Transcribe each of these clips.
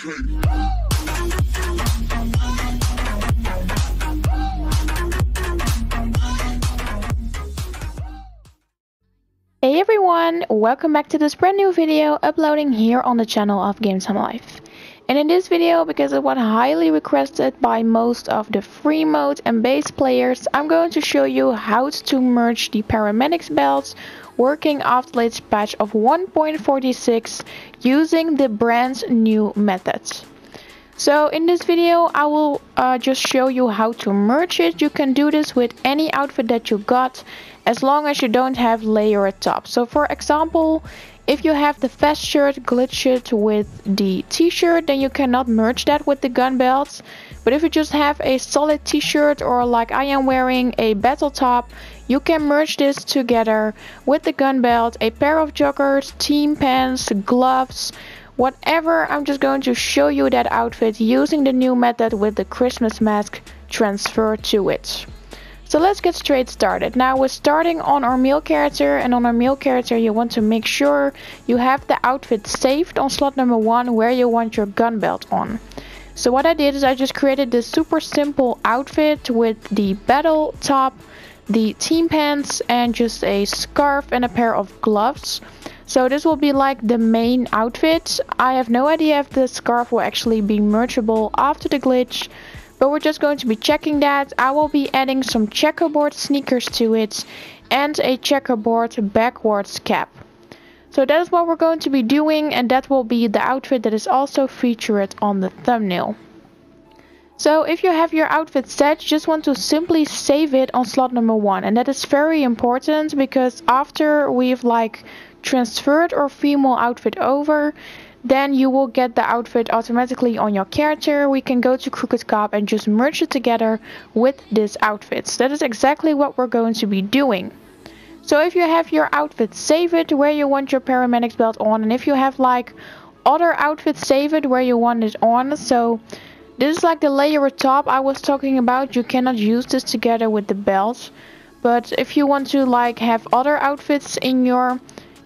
Hey everyone, welcome back to this brand new video uploading here on the channel of Game Time Live. And in this video, because it was highly requested by most of the free mode and base players, I'm going to show you how to merge the paramedics belts working after latest patch of 1.46 using the brand new methods. So in this video I will uh, just show you how to merge it. You can do this with any outfit that you got as long as you don't have layer at top. So for example, if you have the vest shirt glitched with the t-shirt, then you cannot merge that with the gun belts. But if you just have a solid t-shirt or like I am wearing a battle top, you can merge this together with the gun belt, a pair of joggers, team pants, gloves, whatever. I'm just going to show you that outfit using the new method with the Krampus mask transferred to it. So let's get straight started. Now we're starting on our male character and on our male character you want to make sure you have the outfit saved on slot number 1 where you want your gun belt on. So what I did is I just created this super simple outfit with the battle top, the team pants and just a scarf and a pair of gloves. So this will be like the main outfit. I have no idea if the scarf will actually be mergeable after the glitch but we're just going to be checking that. I will be adding some checkerboard sneakers to it and a checkerboard backwards cap. So that is what we're going to be doing and that will be the outfit that is also featured on the thumbnail. So if you have your outfit set, you just want to simply save it on slot number one. And that is very important because after we've like transferred or female outfit over, then you will get the outfit automatically on your character. We can go to Crooked Cop and just merge it together with this outfit. So that is exactly what we're going to be doing. So if you have your outfit, save it where you want your paramedics belt on. And if you have like other outfits, save it where you want it on. So this is like the layer top I was talking about. You cannot use this together with the belt. But if you want to like have other outfits in your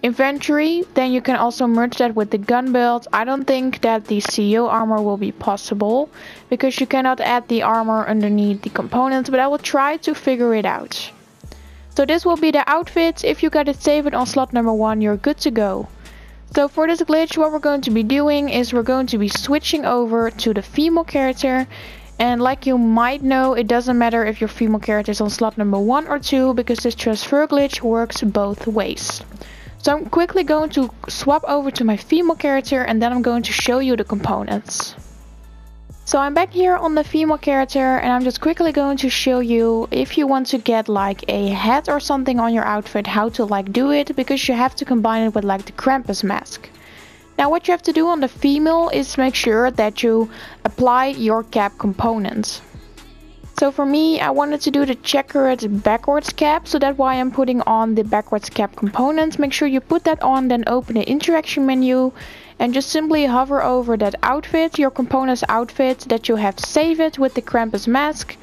inventory then you can also merge that with the gun belt. I don't think that the CEO armor will be possible because you cannot add the armor underneath the components but I will try to figure it out. So this will be the outfit. If you got it saved on slot number one you're good to go. So for this glitch what we're going to be doing is we're going to be switching over to the female character. And like you might know, it doesn't matter if your female character is on slot number 1 or 2 because this transfer glitch works both ways. So I'm quickly going to swap over to my female character and then I'm going to show you the components. So I'm back here on the female character and I'm just quickly going to show you if you want to get like a hat or something on your outfit how to like do it because you have to combine it with like the Krampus mask. Now what you have to do on the female is make sure that you apply your cap components. So for me, I wanted to do the checkered backwards cap, so that's why I'm putting on the backwards cap component. Make sure you put that on, then open the interaction menu and just simply hover over that outfit, your component's outfit that you have saved with the Krampus mask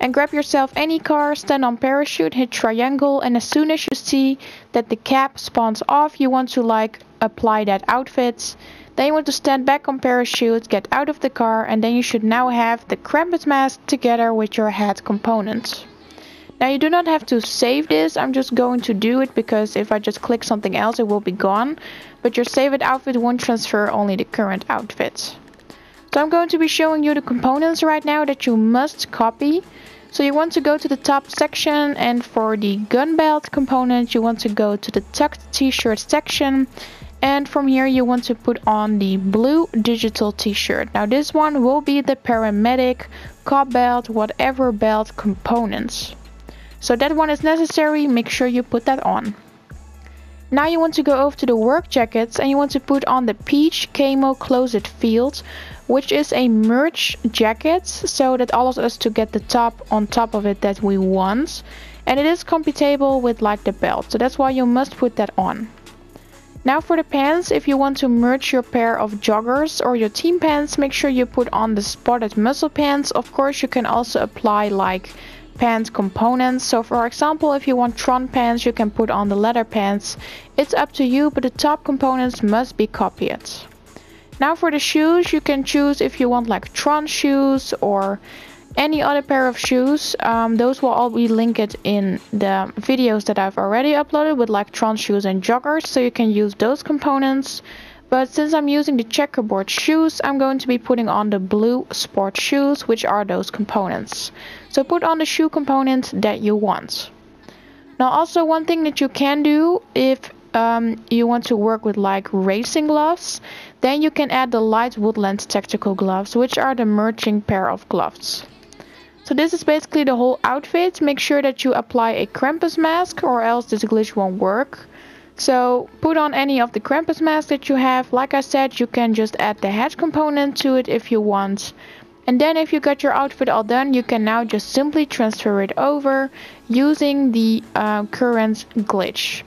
and grab yourself any car, stand on parachute, hit triangle and as soon as you see that the cap spawns off, you want to like apply that outfit then you want to stand back on parachute, get out of the car and then you should now have the Krampus mask together with your head components. Now you do not have to save this, I'm just going to do it because if I just click something else it will be gone. But your saved outfit won't transfer only the current outfit. So I'm going to be showing you the components right now that you must copy. So you want to go to the top section and for the gun belt component you want to go to the tucked t-shirt section and from here you want to put on the blue digital t-shirt. Now this one will be the paramedic cop belt whatever belt components. So that one is necessary. Make sure you put that on. Now you want to go over to the work jackets and you want to put on the peach camo closet field which is a merge jacket so that allows us to get the top on top of it that we want. And it is compatible with like the belt. So that's why you must put that on now for the pants, if you want to merge your pair of joggers or your team pants, make sure you put on the spotted muscle pants. Of course, you can also apply like pants components. So for example, if you want Tron pants, you can put on the leather pants. It's up to you, but the top components must be copied. Now for the shoes, you can choose if you want like Tron shoes or any other pair of shoes. Um, those will all be linked in the videos that I've already uploaded with like Tron shoes and joggers. So you can use those components. But since I'm using the checkerboard shoes, I'm going to be putting on the blue sport shoes, which are those components. So put on the shoe component that you want. Now also one thing that you can do if um, you want to work with like racing gloves, then you can add the light woodland tactical gloves, which are the merging pair of gloves. So this is basically the whole outfit. Make sure that you apply a Krampus mask or else this glitch won't work. So put on any of the Krampus masks that you have. Like I said, you can just add the head component to it if you want. And then if you got your outfit all done, you can now just simply transfer it over using the uh, current glitch.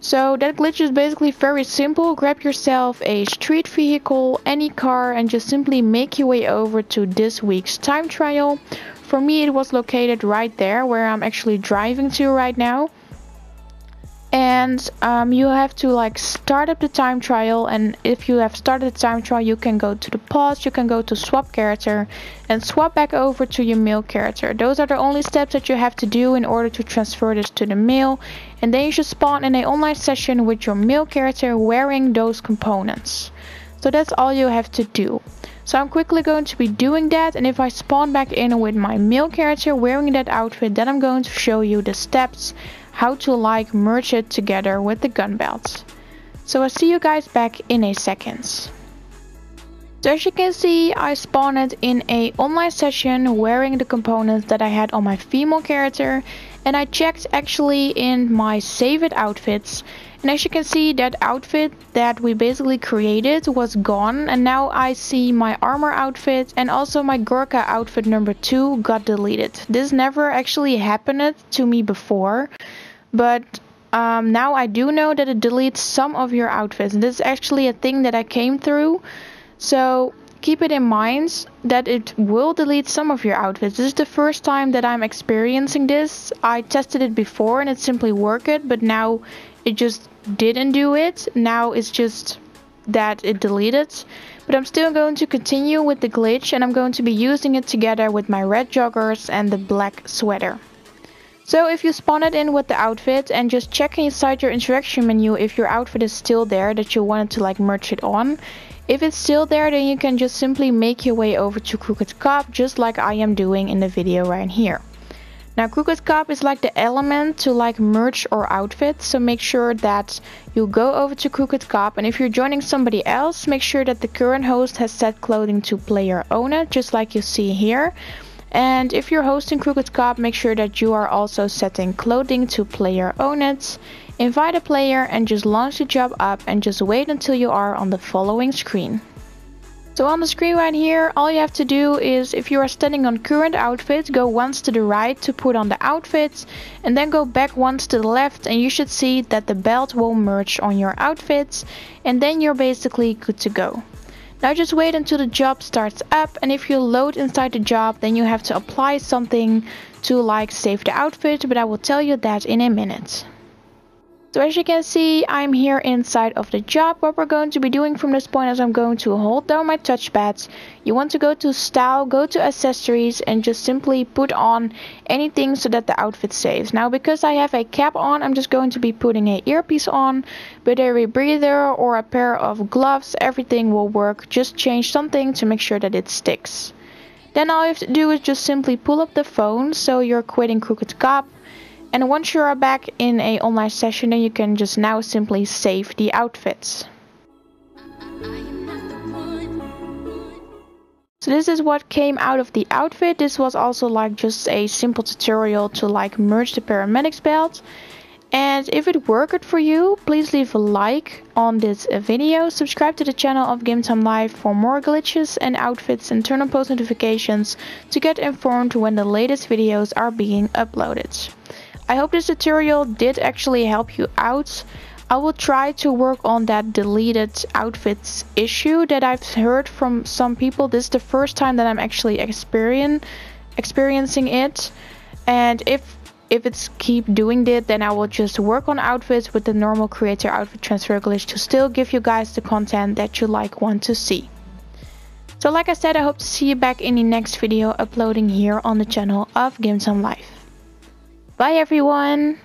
So that glitch is basically very simple. Grab yourself a street vehicle, any car, and just simply make your way over to this week's time trial. For me, it was located right there where I'm actually driving to right now. And um, you have to like start up the time trial and if you have started the time trial you can go to the pause you can go to swap character and swap back over to your male character. Those are the only steps that you have to do in order to transfer this to the male and then you should spawn in an online session with your male character wearing those components. So that's all you have to do so I'm quickly going to be doing that and if I spawn back in with my male character wearing that outfit then I'm going to show you the steps how to like merge it together with the gun belts. So I'll see you guys back in a second. So as you can see, I spawned in a online session wearing the components that I had on my female character and I checked actually in my saved outfits and as you can see that outfit that we basically created was gone and now I see my armor outfit and also my Gorka outfit number 2 got deleted. This never actually happened to me before but um, now I do know that it deletes some of your outfits. This is actually a thing that I came through. So keep it in mind that it will delete some of your outfits. This is the first time that I'm experiencing this. I tested it before and it simply worked, but now it just didn't do it. Now it's just that it deleted. But I'm still going to continue with the glitch and I'm going to be using it together with my red joggers and the black sweater. So if you spawn it in with the outfit and just check inside your interaction menu if your outfit is still there that you wanted to like merge it on. If it's still there then you can just simply make your way over to Crooked Cop just like I am doing in the video right here. Now Crooked Cop is like the element to like merge or outfit so make sure that you go over to Crooked Cop and if you're joining somebody else make sure that the current host has set clothing to player owner just like you see here. And if you're hosting Crooked Cop, make sure that you are also setting clothing to player own it. Invite a player and just launch the job up and just wait until you are on the following screen. So on the screen right here, all you have to do is if you are standing on current outfit, go once to the right to put on the outfit and then go back once to the left and you should see that the belt will merge on your outfits and then you're basically good to go. Now just wait until the job starts up and if you load inside the job then you have to apply something to like save the outfit but I will tell you that in a minute. So as you can see, I'm here inside of the job. What we're going to be doing from this point is I'm going to hold down my touchpad. You want to go to style, go to accessories and just simply put on anything so that the outfit saves. Now because I have a cap on, I'm just going to be putting a earpiece on. But a rebreather or a pair of gloves, everything will work. Just change something to make sure that it sticks. Then all you have to do is just simply pull up the phone so you're quitting Crooked Cop and once you are back in a online session, then you can just now simply save the outfits. So this is what came out of the outfit. This was also like just a simple tutorial to like merge the paramedics belt. And if it worked for you, please leave a like on this video, subscribe to the channel of Game Time Live for more glitches and outfits and turn on post notifications to get informed when the latest videos are being uploaded. I hope this tutorial did actually help you out. I will try to work on that deleted outfits issue that I've heard from some people. This is the first time that I'm actually experience, experiencing it. And if if it's keep doing it, then I will just work on outfits with the normal creator outfit transfer glitch to still give you guys the content that you like want to see. So like I said, I hope to see you back in the next video uploading here on the channel of Game Time Live. Bye everyone!